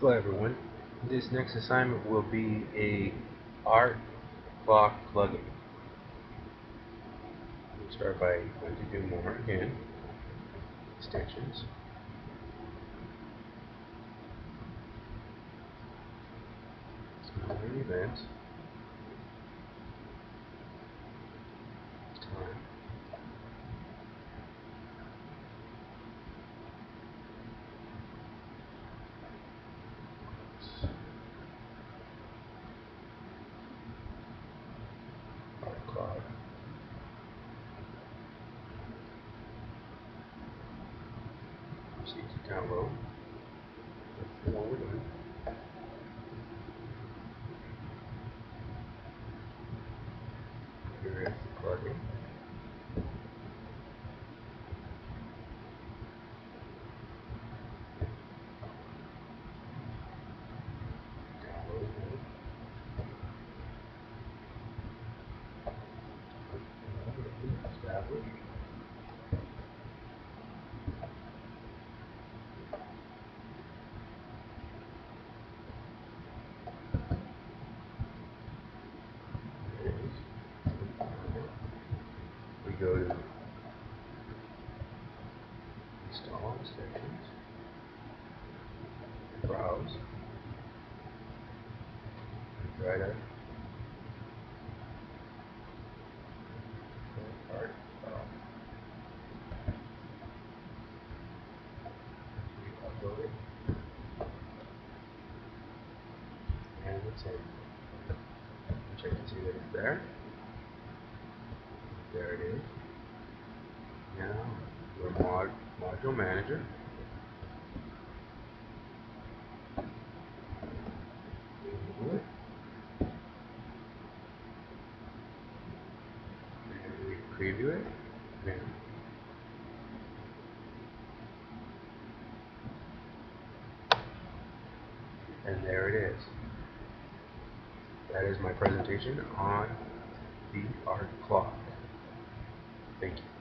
Hello everyone. This next assignment will be a art clock plugin. We'll start by going to do more again. Extensions. Events. Time. Clock. Proceed to download. Forward and here is the plugin. Download it. Establish. There it is. We go to install extensions, browse, right up. Art, um, we upload it, it's in. Check to see that it's there. There it is. Now, your mod, module manager. We preview it. Then and there it is. That is my presentation on the art clock. Thank you.